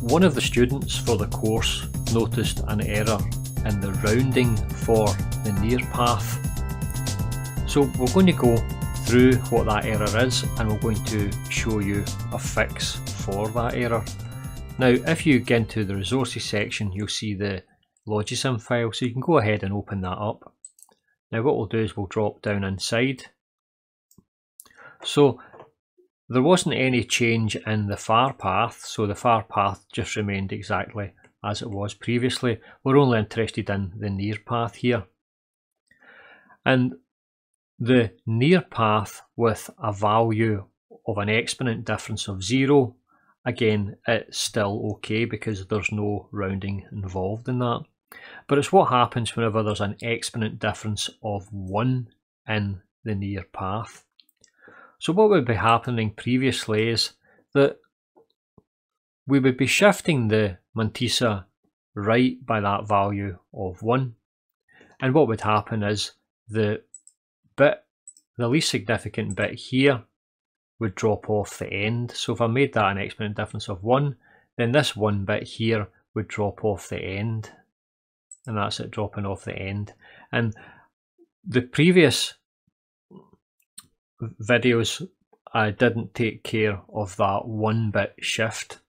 one of the students for the course noticed an error in the rounding for the near path. So we're going to go through what that error is and we're going to show you a fix for that error. Now if you get into the resources section you'll see the Logisim file so you can go ahead and open that up. Now what we'll do is we'll drop down inside. So there wasn't any change in the far path, so the far path just remained exactly as it was previously. We're only interested in the near path here. And the near path with a value of an exponent difference of 0, again, it's still okay because there's no rounding involved in that. But it's what happens whenever there's an exponent difference of 1 in the near path. So what would be happening previously is that we would be shifting the mantissa right by that value of 1. And what would happen is the bit, the least significant bit here would drop off the end. So if I made that an exponent difference of 1, then this one bit here would drop off the end. And that's it dropping off the end. And the previous videos I didn't take care of that one bit shift.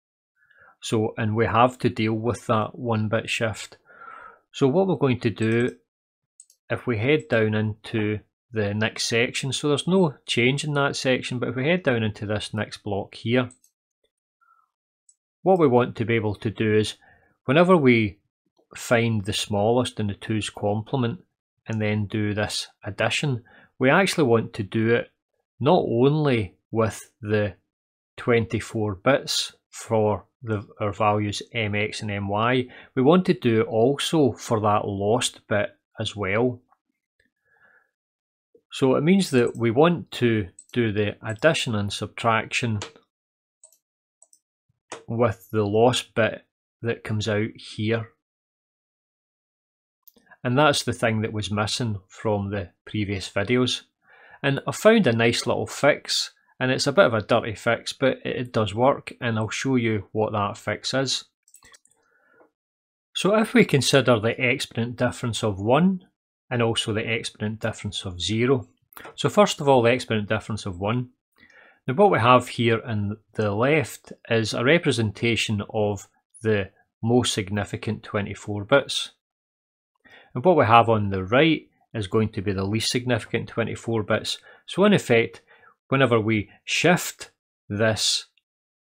So, and we have to deal with that one bit shift. So what we're going to do, if we head down into the next section, so there's no change in that section, but if we head down into this next block here, what we want to be able to do is, whenever we find the smallest in the 2's complement and then do this addition, we actually want to do it not only with the 24 bits for the, our values mx and my, we want to do also for that lost bit as well. So it means that we want to do the addition and subtraction with the lost bit that comes out here. And that's the thing that was missing from the previous videos. And I found a nice little fix, and it's a bit of a dirty fix, but it does work, and I'll show you what that fix is. So if we consider the exponent difference of 1 and also the exponent difference of 0. So first of all, the exponent difference of 1. Now what we have here on the left is a representation of the most significant 24 bits. And what we have on the right is going to be the least significant 24 bits. So in effect, whenever we shift this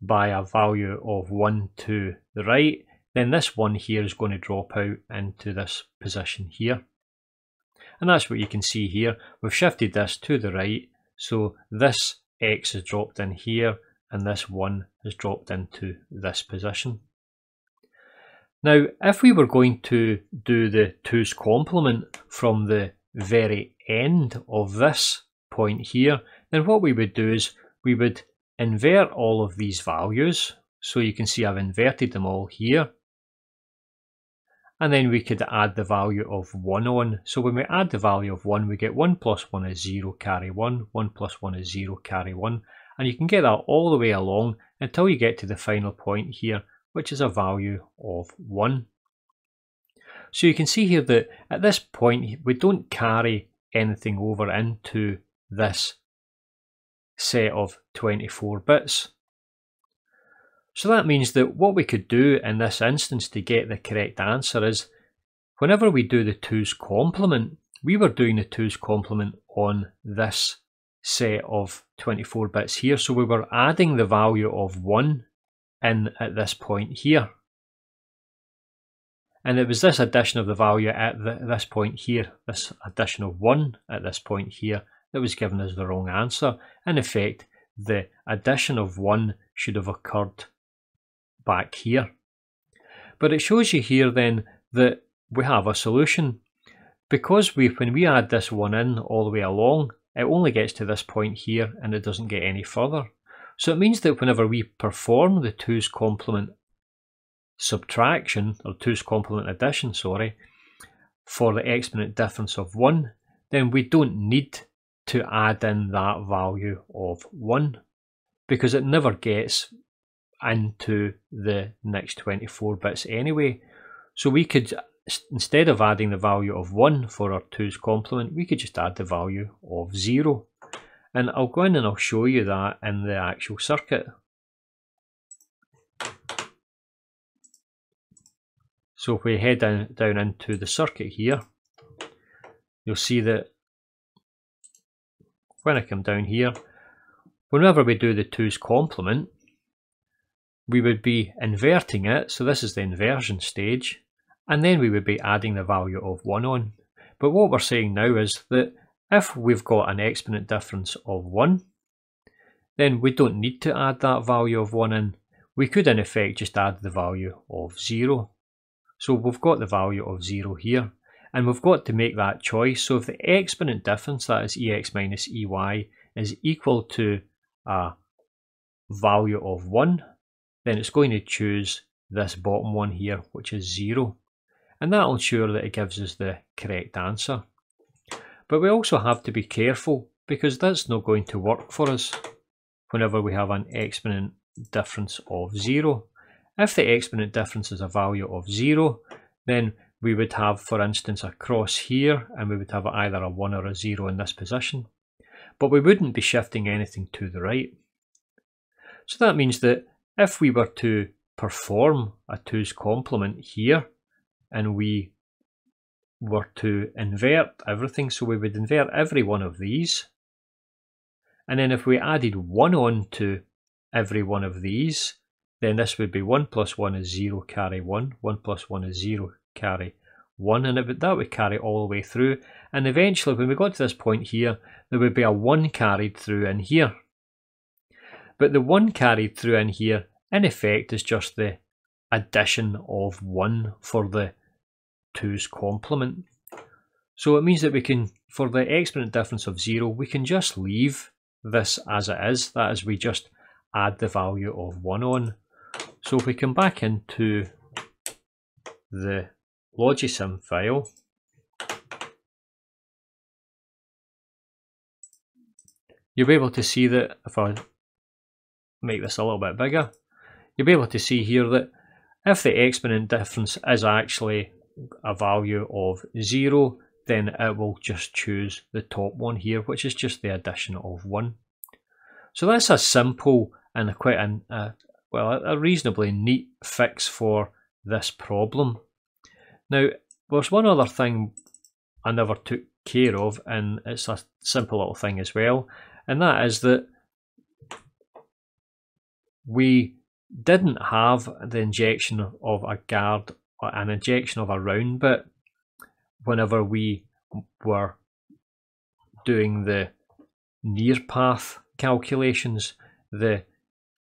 by a value of 1 to the right, then this one here is going to drop out into this position here. And that's what you can see here. We've shifted this to the right, so this x has dropped in here, and this 1 has dropped into this position. Now, if we were going to do the 2's complement from the very end of this point here, then what we would do is we would invert all of these values. So you can see I've inverted them all here. And then we could add the value of 1 on. So when we add the value of 1, we get 1 plus 1 is 0, carry 1. 1 plus 1 is 0, carry 1. And you can get that all the way along until you get to the final point here, which is a value of 1. So you can see here that at this point we don't carry anything over into this set of 24 bits. So that means that what we could do in this instance to get the correct answer is whenever we do the 2's complement, we were doing the 2's complement on this set of 24 bits here. So we were adding the value of 1 in at this point here. And it was this addition of the value at the, this point here, this addition of 1 at this point here, that was given as the wrong answer. In effect, the addition of 1 should have occurred back here. But it shows you here then that we have a solution. Because we, when we add this 1 in all the way along, it only gets to this point here and it doesn't get any further. So it means that whenever we perform the 2's complement subtraction, or 2's complement addition, sorry, for the exponent difference of 1, then we don't need to add in that value of 1 because it never gets into the next 24 bits anyway. So we could, instead of adding the value of 1 for our 2's complement, we could just add the value of 0. And I'll go in and I'll show you that in the actual circuit. So if we head down, down into the circuit here, you'll see that when I come down here, whenever we do the 2's complement, we would be inverting it, so this is the inversion stage, and then we would be adding the value of 1 on. But what we're saying now is that if we've got an exponent difference of 1, then we don't need to add that value of 1 in. We could in effect just add the value of 0. So we've got the value of 0 here, and we've got to make that choice. So if the exponent difference, that is ex minus ey, is equal to a value of 1, then it's going to choose this bottom one here, which is 0. And that'll ensure that it gives us the correct answer. But we also have to be careful because that's not going to work for us whenever we have an exponent difference of 0. If the exponent difference is a value of 0, then we would have, for instance, a cross here, and we would have either a 1 or a 0 in this position. But we wouldn't be shifting anything to the right. So that means that if we were to perform a 2's complement here, and we were to invert everything, so we would invert every one of these, and then if we added 1 on to every one of these, then this would be 1 plus 1 is 0 carry 1, 1 plus 1 is 0 carry 1, and would, that would carry all the way through. And eventually, when we got to this point here, there would be a 1 carried through in here. But the 1 carried through in here, in effect, is just the addition of 1 for the 2's complement. So it means that we can, for the exponent difference of 0, we can just leave this as it is. That is, we just add the value of 1 on. So if we come back into the Logisim file, you'll be able to see that if I make this a little bit bigger, you'll be able to see here that if the exponent difference is actually a value of 0, then it will just choose the top one here, which is just the addition of 1. So that's a simple and a quite a, a well a reasonably neat fix for this problem. Now, there's one other thing I never took care of, and it's a simple little thing as well, and that is that we didn't have the injection of a guard, an injection of a round bit, whenever we were doing the near path calculations. The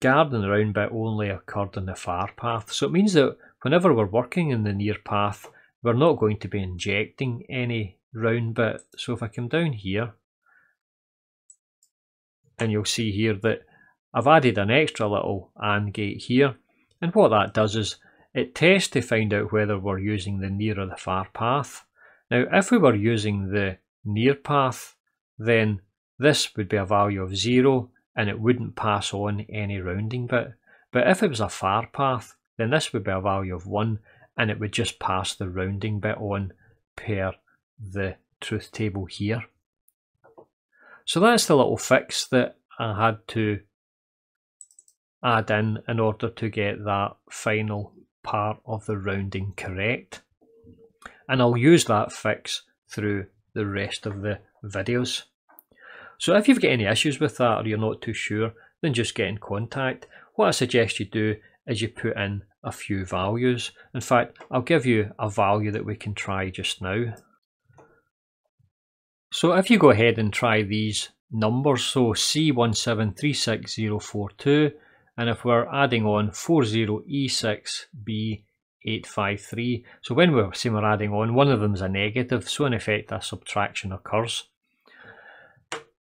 guard and the round bit only occurred in the far path. So it means that whenever we're working in the near path, we're not going to be injecting any round bit. So if I come down here, and you'll see here that I've added an extra little AND gate here. And what that does is it tests to find out whether we're using the near or the far path. Now, if we were using the near path, then this would be a value of 0 and it wouldn't pass on any rounding bit. But if it was a far path, then this would be a value of 1 and it would just pass the rounding bit on per the truth table here. So that's the little fix that I had to add in in order to get that final part of the rounding correct. And I'll use that fix through the rest of the videos. So if you've got any issues with that or you're not too sure, then just get in contact. What I suggest you do is you put in a few values. In fact, I'll give you a value that we can try just now. So if you go ahead and try these numbers, so C1736042, and if we're adding on 40E6B853, so when we're we're adding on, one of them is a negative, so in effect a subtraction occurs.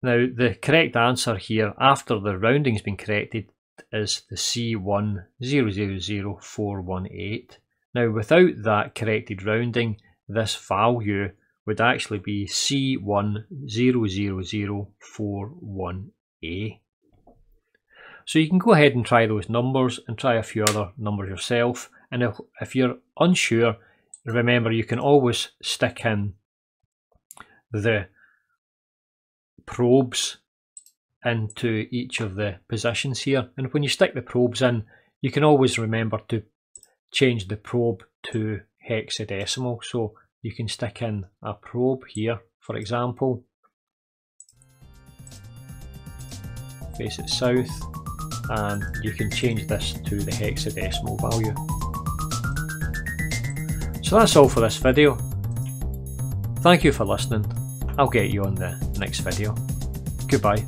Now, the correct answer here, after the rounding's been corrected, is the C10000418. Now, without that corrected rounding, this value would actually be C100041A. So you can go ahead and try those numbers and try a few other numbers yourself. And if, if you're unsure, remember you can always stick in the probes into each of the positions here. And when you stick the probes in, you can always remember to change the probe to hexadecimal. So you can stick in a probe here, for example. Face it south and you can change this to the hexadecimal value. So that's all for this video. Thank you for listening. I'll get you on the next video. Goodbye.